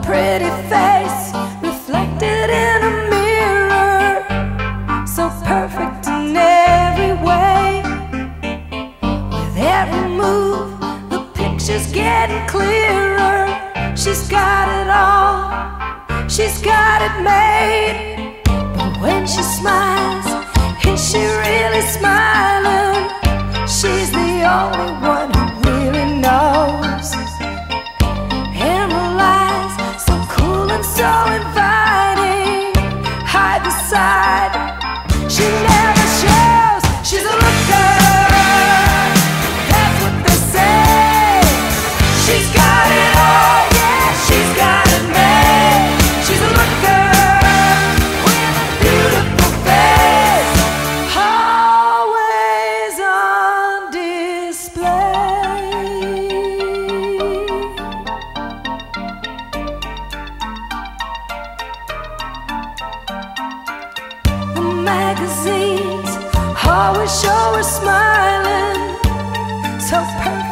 pretty face reflected in a mirror, so perfect in every way. With every move, the picture's getting clearer. She's got it all, she's got it made. But when she smiles, is she really smiling? She magazines always show her smiling, so perfect.